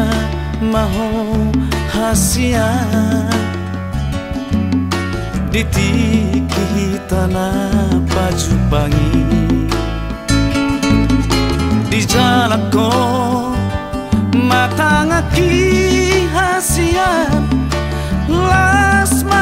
tanda maho di Ditiki tanah baju bangi Di jalako mata ngaki hasian lasma